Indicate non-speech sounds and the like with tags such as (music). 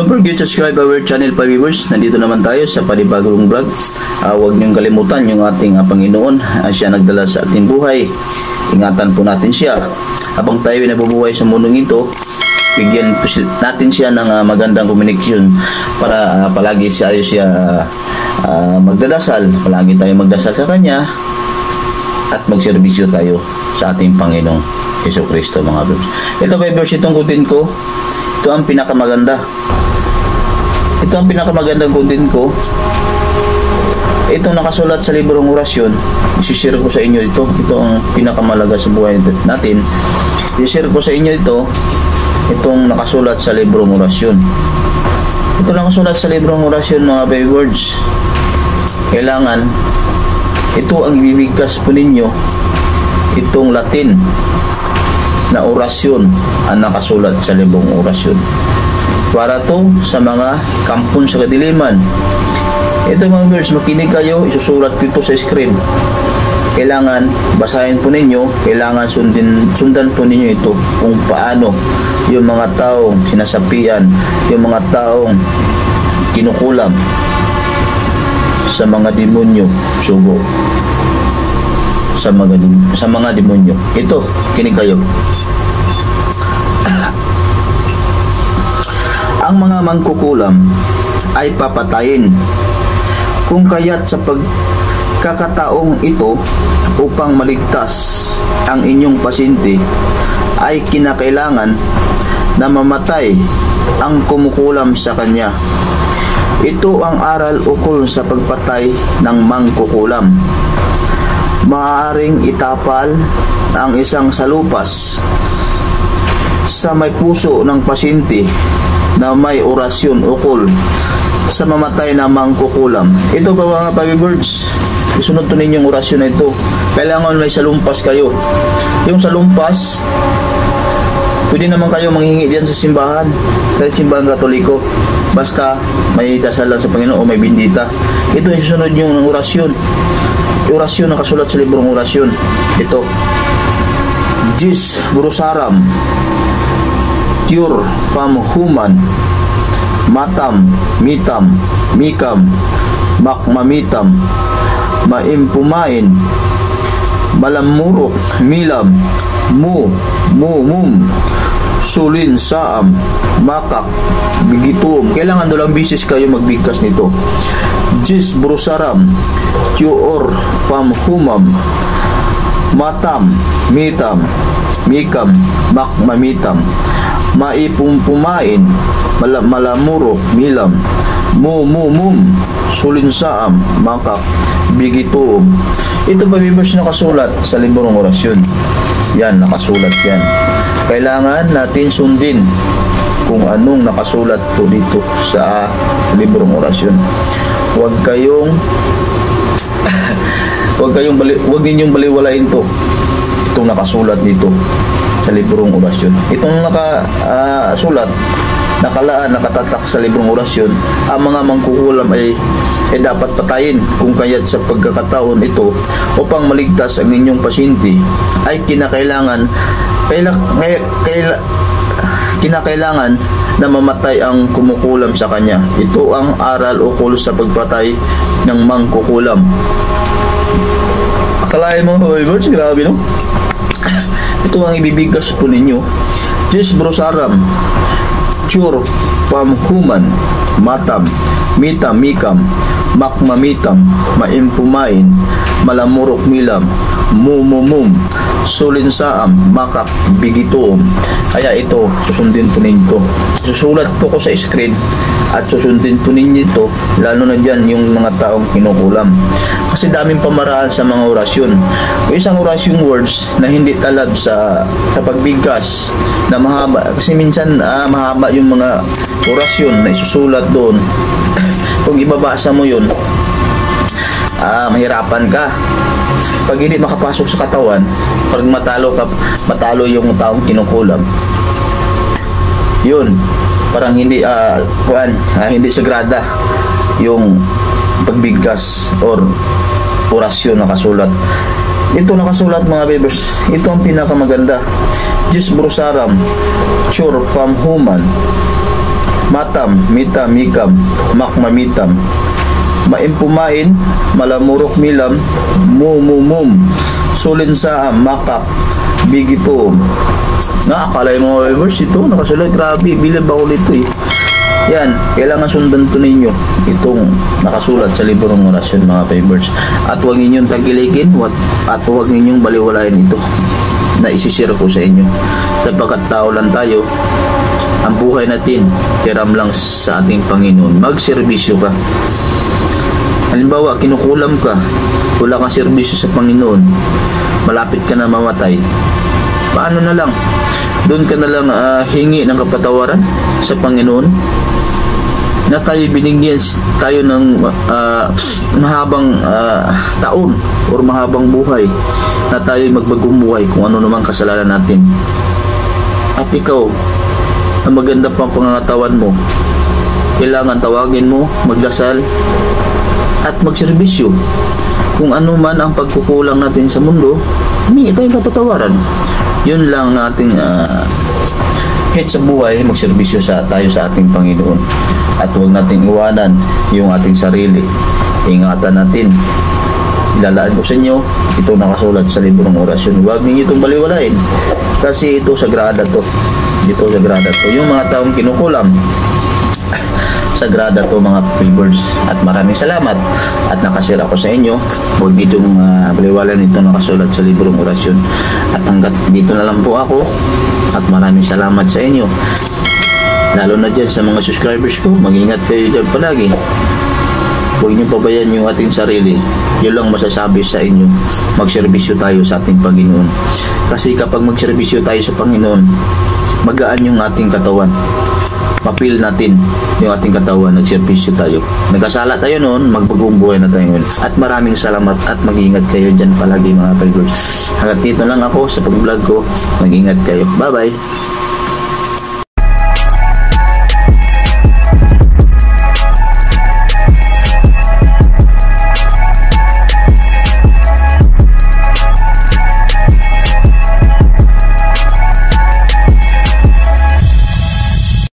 Don't forget to subscribe our channel pa viewers. Nandito naman tayo sa panibagong vlog. Uh, huwag niyong kalimutan yung ating uh, Panginoon. Uh, siya nagdala sa ating buhay. Ingatan po natin siya. Habang tayo nabubuhay sa mundong ito, bigyan natin siya ng uh, magandang komunikasyon para uh, palagi siya siya uh, magdadasal. Palagi tayo magdasal sa Kanya at magserbisyo tayo sa ating Panginoong Yeso Kristo mga viewers. Ito by verse itong kutin ko. Ito ang pinakamaganda ito ang pinakamagandang content ko. Itong nakasulat sa librong orasyon, isishare ko sa inyo ito. Ito ang pinakamalaga sa buhay natin. Isishare ko sa inyo ito, itong nakasulat sa librong orasyon. Ito nakasulat sa librong orasyon mga by words. Kailangan, ito ang ibibigkas po ninyo, itong Latin na orasyon ang nakasulat sa librong orasyon para to sa mga kampon sa kadiliman. Ito mga viewers, makinig kayo, isusulat ko ito sa screen. Kailangan basahin po ninyo, kailangan sundin, sundan po ninyo ito kung paano yung mga taong sinasapian, yung mga taong kinukulam sa mga demonyo, sugo sa mga sa mga demonyo. Ito, kinig kayo. Ang mga mangkukulam ay papatayin. Kung kaya't sa pagkakataong ito upang maligtas ang inyong pasyente ay kinakailangan na mamatay ang kumukulam sa kanya. Ito ang aral ukol sa pagpatay ng mangkukulam. Maaaring itapal ang isang salupas sa may puso ng pasyente na may orasyon ukol sa mamatay na mangkukulam. Ito ba mga baby birds? Isunod to ninyong orasyon na ito. Kailangan may salumpas kayo. Yung salumpas, pwede naman kayo manghingi diyan sa simbahan. Kahit simbahan katoliko. Basta may dasal sa Panginoon o may bindita. Ito yung susunod yung orasyon. Orasyon na kasulat sa librong orasyon. Ito. Jis Burusaram pure pamhuman matam mitam mikam makmamitam maimpumain malamurok milam mu mu mum sulin saam makak bigitum kailangan dalang bisis kayo magbigkas nito. Jis brusaram tiyor pamhumam matam mitam mikam makmamitam maipumpumain, mal- malamuro, milam, mu mu mum, sulinsaam, makak, bigituom. Ito pa bibers nakasulat sa librong orasyon. Yan, nakasulat yan. Kailangan natin sundin kung anong nakasulat po dito sa librong orasyon. Huwag kayong (laughs) huwag kayong bali, huwag ninyong baliwalain to itong nakasulat dito sa librong orasyon. Itong nakasulat, uh, nakalaan, nakatatak sa librong orasyon, ang mga mangkukulam ay, ay dapat patayin kung kaya't sa pagkakataon ito upang maligtas ang inyong pasyente ay kinakailangan kaila, kaila, kinakailangan na mamatay ang kumukulam sa kanya. Ito ang aral ukol sa pagpatay ng mangkukulam. Akalain mo, Birds, grabe no? Ito ang ibibigkas po ninyo. Jis brosaram, chur pamhuman, matam, mitam mikam, makmamitam, maimpumain, malamurok milam, mumumum, sulinsaam, makak, bigitoom. Kaya ito, susundin po ninyo. Susulat po ko sa screen at susundin po ninyo ito, lalo na dyan yung mga taong kinukulam. Kasi daming pamaraan sa mga orasyon. Kung isang orasyon words na hindi talab sa, sa pagbigkas na mahaba, kasi minsan uh, mahaba yung mga orasyon na isusulat doon. (coughs) Kung ibabasa mo yun, uh, mahirapan ka pag hindi makapasok sa katawan, pag matalo ka, matalo yung taong kinukulam, yun, parang hindi uh, kuan, uh, hindi sagrada yung pagbigkas or orasyon na kasulat. Ito nakasulat mga bebers, ito ang pinakamaganda. Jis brusaram, chur pamhuman, matam, mita, mikam, makmamitam, maimpumain, malamurok milam, mumumum, sulin sa makap, bigito. Nakakalay mo mga viewers ito, nakasulat, grabe, bilib ako nito eh. Yan, kailangan sundan to ninyo itong nakasulat sa libro ng orasyon mga favors. At huwag ninyong tagilikin at huwag ninyong baliwalain ito na isisira ko sa inyo. Sapagkat tao lang tayo, ang buhay natin, tiram lang sa ating Panginoon. Magserbisyo ka. Halimbawa, kinukulam ka, wala kang serbisyo sa Panginoon, malapit ka na mamatay, paano na lang? Doon ka na lang uh, hingi ng kapatawaran sa Panginoon na tayo binigyan tayo ng uh, mahabang uh, taon or mahabang buhay na tayo magbagong buhay kung ano naman kasalanan natin. At ikaw, ang maganda pang pangangatawan mo, kailangan tawagin mo, magdasal, at magserbisyo. Kung ano man ang pagkukulang natin sa mundo, humingi tayong kapatawaran. Yun lang ating uh, kahit sa buhay, magserbisyo sa tayo sa ating Panginoon. At huwag nating iwanan yung ating sarili. Ingatan natin. Ilalaan ko sa inyo, ito nakasulat sa libro ng orasyon. Huwag ninyo itong baliwalain. Kasi ito sagrada to. Ito sagrada to. Yung mga taong kinukulam, sagrada to mga favors at maraming salamat at nakasira ko sa inyo. Huwag ditong uh, baliwalan ito nakasulat sa libro ng orasyon. At hanggat dito na lang po ako at maraming salamat sa inyo. Lalo na dyan sa mga subscribers ko mag-ingat kayo dyan palagi. Huwag niyo pabayaan yung ating sarili. Yun lang masasabi sa inyo. Magserbisyo tayo sa ating Panginoon. Kasi kapag magserbisyo tayo sa Panginoon magaan yung ating katawan mapil natin yung ating katawan, nagservisyo tayo. Nagkasala tayo noon, magbagong na tayo ngayon. At maraming salamat at mag-ingat kayo dyan palagi mga followers. Hanggang dito lang ako sa pag-vlog ko. Mag-ingat kayo. Bye-bye!